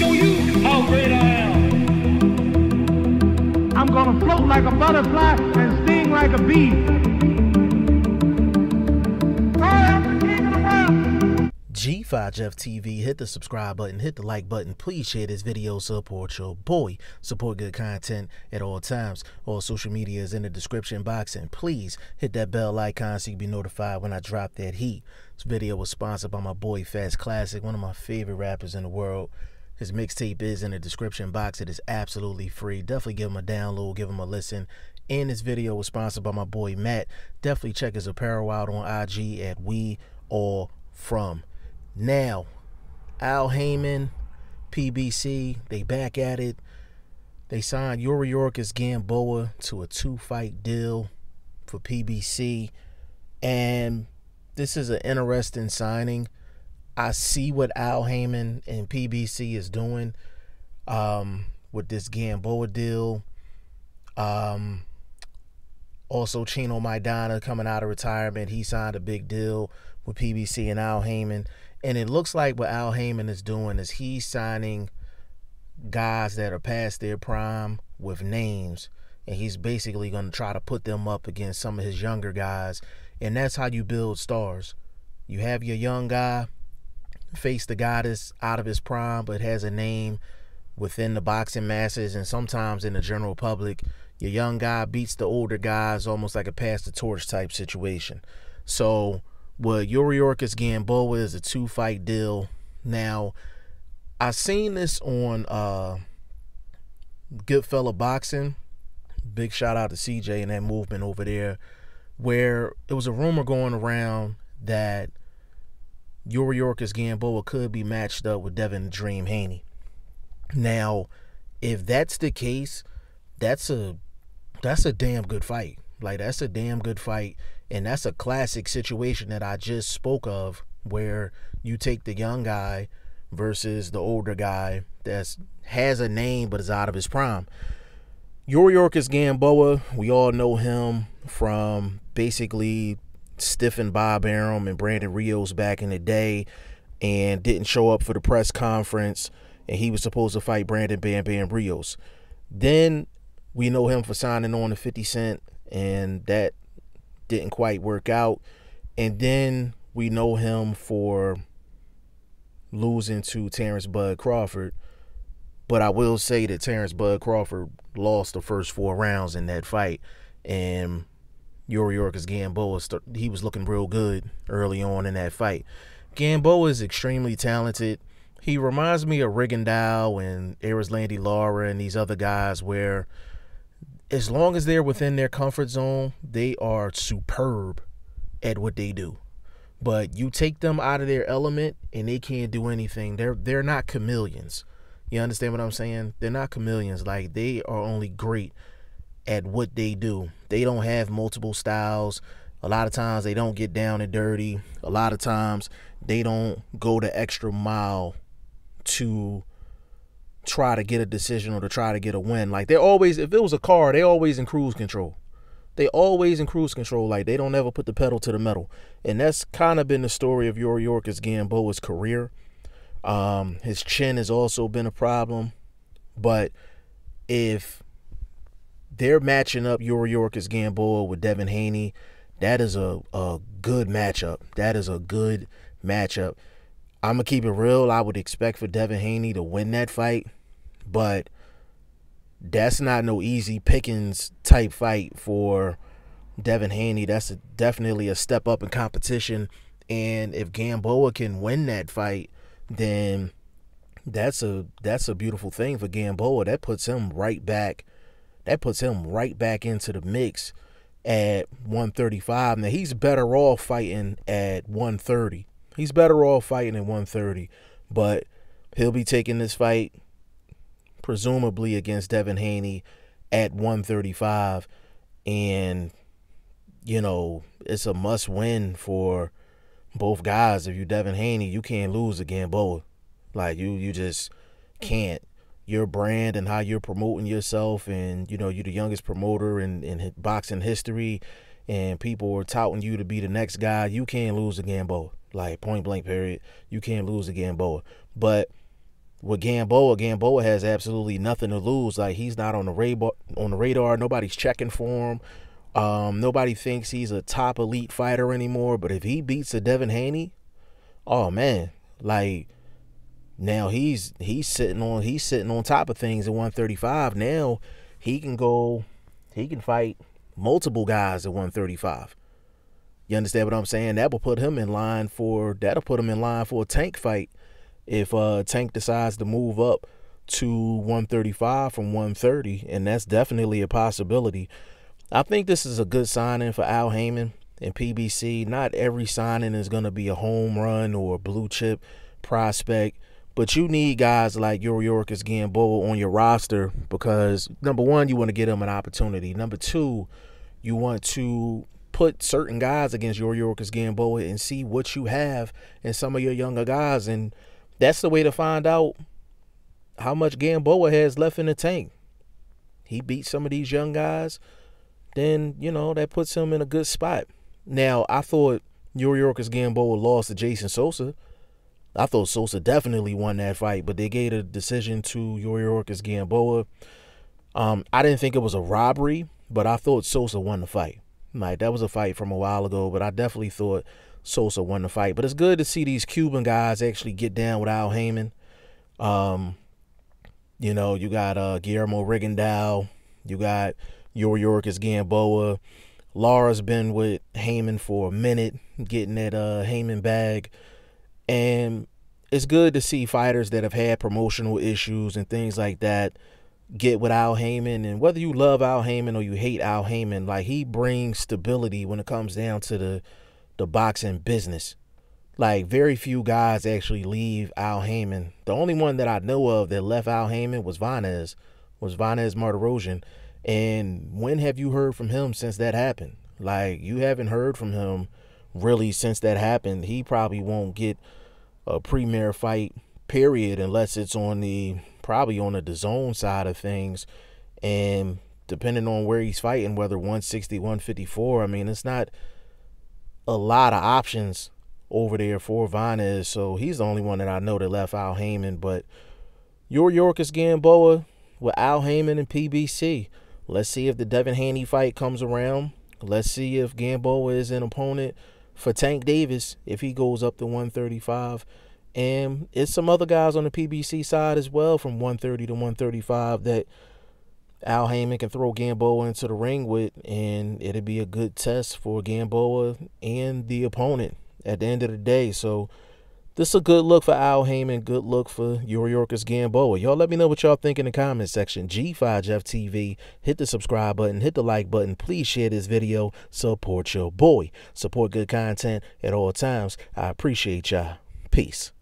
show you how great I am. I'm gonna float like a butterfly and sting like a bee. I am the king of the world. G5 Jeff TV, hit the subscribe button, hit the like button. Please share this video, support your boy. Support good content at all times. All social media is in the description box, and please hit that bell icon so you be notified when I drop that heat. This video was sponsored by my boy Fats Klassik, one of my favorite rappers in the world. His mixtape is in the description box. It is absolutely free. Definitely give him a download, give him a listen. And this video was sponsored by my boy Matt. Definitely check his apparel out on IG at We All From. Now, Al Haymon, PBC, they back at it. They signed Yuriorkis Gamboa to a two-fight deal for PBC, and this is an interesting signing. I see what Al Haymon and PBC is doing um, with this Gamboa deal. Um, also, Chino Maidana coming out of retirement, he signed a big deal with PBC and Al Haymon. And it looks like what Al Haymon is doing is he's signing guys that are past their prime with names. And he's basically going to try to put them up against some of his younger guys. And that's how you build stars. You have your young guy face the that's out of his prime but has a name within the boxing masses and sometimes in the general public. Your young guy beats the older guys almost like a pass the torch type situation. So what Yuriorkis Gamboa is a two fight deal. Now, I seen this on uh Goodfella Boxing. Big shout out to CJ and that movement over there, where it was a rumor going around that Yuriorkis Gamboa could be matched up with Devin Dream Haney. Now, if that's the case, that's a that's a damn good fight. Like that's a damn good fight. And that's a classic situation that I just spoke of where you take the young guy versus the older guy that has a name but is out of his prime. Yuriorkis Gamboa, we all know him from basically stiffing Bob Arum and Brandon Rios back in the day and didn't show up for the press conference and he was supposed to fight Brandon Bam Bam Rios. Then we know him for signing on to 50 Cent and that didn't quite work out. And then we know him for losing to Terrence Bud Crawford. But I will say that Terrence Bud Crawford lost the first four rounds in that fight. And Yuriorkis Gamboa, he was looking real good early on in that fight. Gamboa is extremely talented. He reminds me of Rigondeaux and Erislandy Lara and these other guys where – as long as they're within their comfort zone, they are superb at what they do. But you take them out of their element and they can't do anything. They're they're not chameleons. You understand what I'm saying? They're not chameleons. Like they are only great at what they do. They don't have multiple styles. A lot of times they don't get down and dirty. A lot of times they don't go the extra mile to try to get a decision or to try to get a win. Like they're always, if it was a car, they always in cruise control. They always in cruise control. Like they don't ever put the pedal to the metal. And that's kind of been the story of Yuriorkis Gamboa's career. Um, his chin has also been a problem. But if they're matching up Yuriorkis Gamboa with Devin Haney, that is a, a good matchup. That is a good matchup. I'm gonna keep it real. I would expect for Devin Haney to win that fight, but that's not no easy pickings type fight for Devin Haney. That's a, definitely a step up in competition. And if Gamboa can win that fight, then that's a that's a beautiful thing for Gamboa. That puts him right back. That puts him right back into the mix at 135. Now he's better off fighting at 130 He's better off fighting at 130, but he'll be taking this fight presumably against Devin Haney at 135 and you know, it's a must win for both guys. If you Devin Haney, you can't lose again both. Like you you just can't. Your brand and how you're promoting yourself and you know, you're the youngest promoter in, in boxing history and people are touting you to be the next guy, you can't lose again both. Like point blank period. You can't lose again, Gamboa. But with Gamboa, Gamboa has absolutely nothing to lose. Like he's not on the radar. On the radar, nobody's checking for him. Um, nobody thinks he's a top elite fighter anymore. But if he beats a Devin Haney, oh man, like now he's he's sitting on he's sitting on top of things at 135. Now he can go, he can fight multiple guys at 135. You understand what I'm saying? That will put him in line for that'll put him in line for a tank fight if uh Tank decides to move up to 135 from 130, and that's definitely a possibility. I think this is a good signing for Al Haymon and PBC. Not every signing is going to be a home run or a blue chip prospect, but you need guys like your Yuriorkis Gamboa on your roster because number one, you want to get them an opportunity. Number two, you want to put certain guys against Yuriorkis Gamboa and see what you have in some of your younger guys and that's the way to find out how much Gamboa has left in the tank. He beat some of these young guys, then, you know, that puts him in a good spot. Now, I thought Yuriorkis Gamboa lost to Jason Sosa. I thought Sosa definitely won that fight, but they gave a decision to Yuriorkis Gamboa. Um, I didn't think it was a robbery, but I thought Sosa won the fight. Like that was a fight from a while ago, but I definitely thought Sosa won the fight. But it's good to see these Cuban guys actually get down with Al Haymon. Um, you know, you got uh, Guillermo Rigondeaux, you got Yuriorkis Gamboa. Lara's been with Haymon for a minute, getting that uh, Haymon bag. And it's good to see fighters that have had promotional issues and things like that get with Al Haymon. And whether you love Al Haymon or you hate Al Haymon, like he brings stability when it comes down to the the boxing business. Like very few guys actually leave Al Haymon. The only one that I know of that left Al Haymon was Vanes, was Vanes Martirosyan. And when have you heard from him since that happened? Like you haven't heard from him really since that happened. He probably won't get a premier fight period unless it's on the probably on the zone side of things. And depending on where he's fighting, whether 160, 154, I mean, it's not a lot of options over there for Vanes. So he's the only one that I know that left Al Haymon. But Yuriorkis Gamboa with Al Haymon and PBC. Let's see if the Devin Haney fight comes around. Let's see if Gamboa is an opponent for Tank Davis if he goes up to 135. And it's some other guys on the PBC side as well from 130 to 135 that – Al Haymon can throw Gamboa into the ring with, and it'll be a good test for Gamboa and the opponent at the end of the day. So this is a good look for Al Haymon, good look for Yuriorkis Gamboa. Y'all let me know what y'all think in the comment section. G5 Jeff TV, hit the subscribe button, hit the like button. Please share this video. Support your boy. Support good content at all times. I appreciate y'all. Peace.